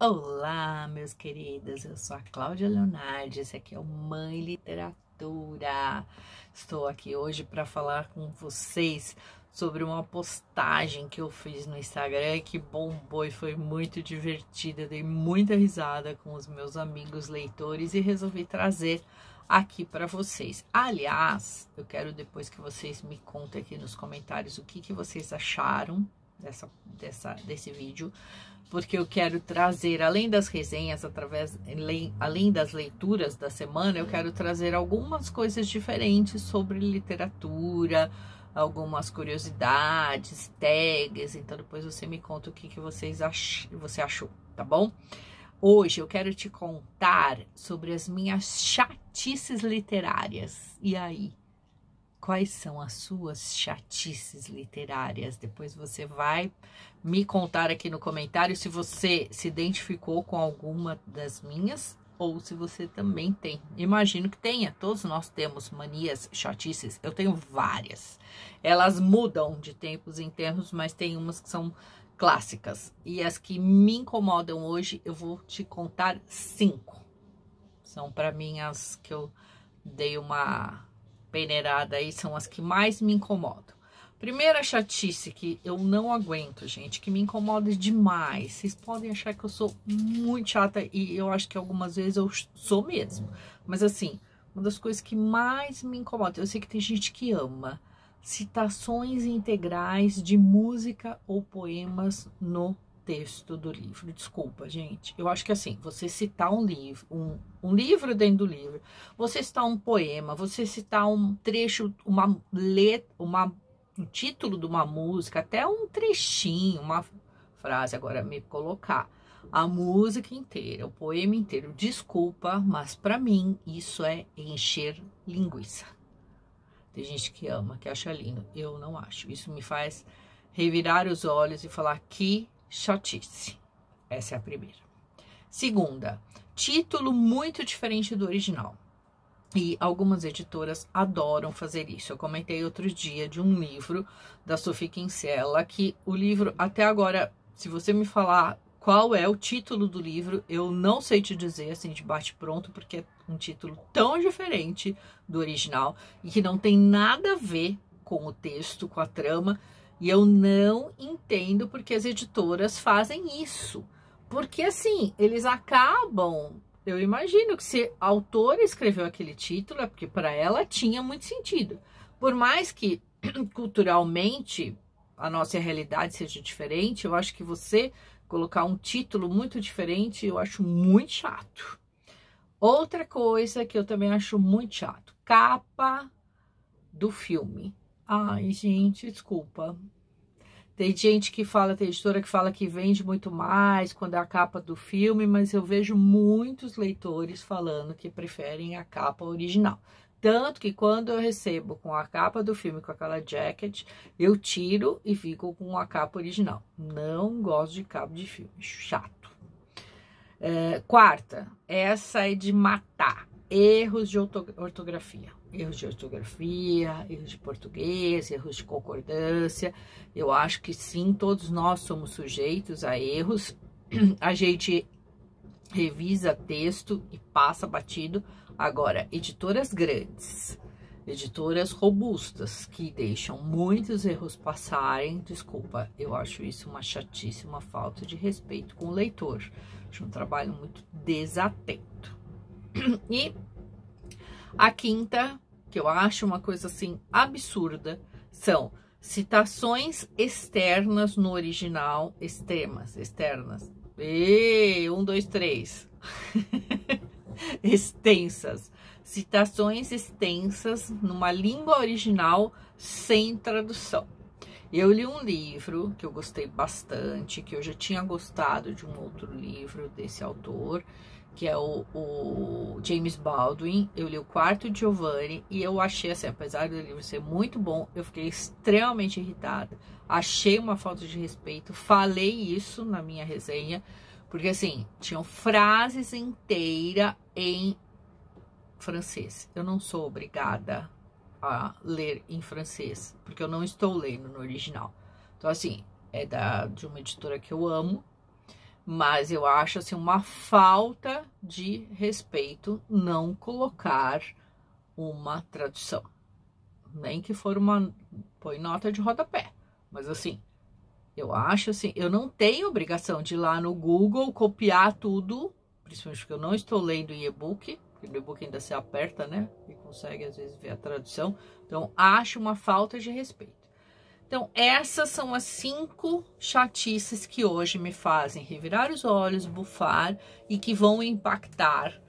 Olá, meus queridos, eu sou a Cláudia Leonardi, esse aqui é o Mãe Literatura. Estou aqui hoje para falar com vocês sobre uma postagem que eu fiz no Instagram que bombou e foi muito divertida, dei muita risada com os meus amigos leitores e resolvi trazer aqui para vocês. Aliás, eu quero depois que vocês me contem aqui nos comentários o que, que vocês acharam dessa, dessa, desse vídeo, porque eu quero trazer, além das resenhas, através, além das leituras da semana, eu quero trazer algumas coisas diferentes sobre literatura, algumas curiosidades, tags, então depois você me conta o que, que vocês ach, você achou, tá bom? Hoje eu quero te contar sobre as minhas chatices literárias. E aí? Quais são as suas chatices literárias. Depois você vai me contar aqui no comentário se você se identificou com alguma das minhas ou se você também tem. Imagino que tenha, todos nós temos manias chatices. Eu tenho várias. Elas mudam de tempos em tempos, mas tem umas que são clássicas. E as que me incomodam hoje, eu vou te contar cinco. São para mim as que eu dei uma peneirada aí são as que mais me incomodam. Primeira chatice que eu não aguento, gente, que me incomoda demais. Vocês podem achar que eu sou muito chata e eu acho que algumas vezes eu sou mesmo. Mas assim, uma das coisas que mais me incomoda, eu sei que tem gente que ama citações integrais de música ou poemas no texto do livro. Desculpa, gente. Eu acho que assim, você citar um livro, um, um livro dentro do livro, você citar um poema, você citar um trecho, uma letra, uma, um título de uma música, até um trechinho, uma frase, agora me colocar a música inteira, o poema inteiro. Desculpa, mas para mim isso é encher linguiça. Tem gente que ama, que acha lindo. Eu não acho. Isso me faz revirar os olhos e falar que chatice. Essa é a primeira. Segunda, título muito diferente do original. E algumas editoras adoram fazer isso. Eu comentei outro dia de um livro da Sophie Kinsella, que o livro, até agora, se você me falar qual é o título do livro, eu não sei te dizer assim de bate pronto, porque é um título tão diferente do original e que não tem nada a ver com o texto, com a trama, e eu não entendo porque as editoras fazem isso. Porque assim, eles acabam. Eu imagino que se a autora escreveu aquele título é porque para ela tinha muito sentido. Por mais que culturalmente a nossa realidade seja diferente, eu acho que você colocar um título muito diferente, eu acho muito chato. Outra coisa que eu também acho muito chato, capa do filme. Ai, gente, desculpa. Tem gente que fala, tem editora que fala que vende muito mais quando é a capa do filme, mas eu vejo muitos leitores falando que preferem a capa original. Tanto que quando eu recebo com a capa do filme, com aquela jacket, eu tiro e fico com a capa original. Não gosto de capa de filme, chato. É, quarta, essa é de matar erros de ortografia. Erros de ortografia, erros de português, erros de concordância. Eu acho que sim, todos nós somos sujeitos a erros. A gente revisa texto e passa batido. Agora, editoras grandes, editoras robustas que deixam muitos erros passarem, desculpa, eu acho isso uma chatice, uma falta de respeito com o leitor. Acho um trabalho muito desatento. E a quinta, que eu acho uma coisa assim absurda, são citações externas no original, extremas, externas. E um, dois, três. extensas. Citações extensas numa língua original sem tradução. Eu li um livro que eu gostei bastante, que eu já tinha gostado de um outro livro desse autor, que é o, o, James Baldwin. Eu li o quarto Giovanni e eu achei assim, apesar do livro ser muito bom, eu fiquei extremamente irritada. Achei uma falta de respeito. Falei isso na minha resenha, porque assim, tinham frases inteiras em francês. Eu não sou obrigada a ler em francês, porque eu não estou lendo no original. Então, assim, é da, de uma editora que eu amo, mas eu acho assim uma falta de respeito não colocar uma tradução. Nem que for uma põe nota de rodapé, mas assim, eu acho assim, eu não tenho obrigação de ir lá no Google copiar tudo, principalmente porque eu não estou lendo em e-book, porque no e-book ainda se aperta, né? E consegue às vezes ver a tradução. Então, acho uma falta de respeito. Então, essas são as cinco chatices que hoje me fazem revirar os olhos, bufar e que vão impactar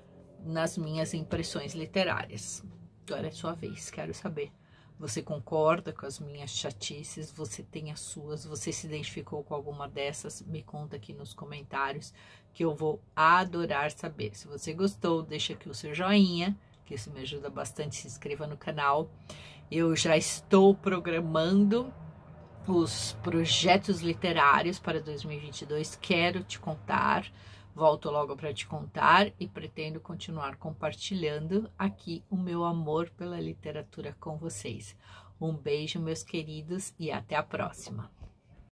nas minhas impressões literárias. Agora é sua vez, quero saber. Você concorda com as minhas chatices? Você tem as suas? Você se identificou com alguma dessas? Me conta aqui nos comentários que eu vou adorar saber. Se você gostou, deixa aqui o seu joinha, que isso me ajuda bastante. Se inscreva no canal. Eu já estou programando os projetos literários para 2022. Quero te contar, volto logo para te contar e pretendo continuar compartilhando aqui o meu amor pela literatura com vocês. Um beijo, meus queridos, e até a próxima.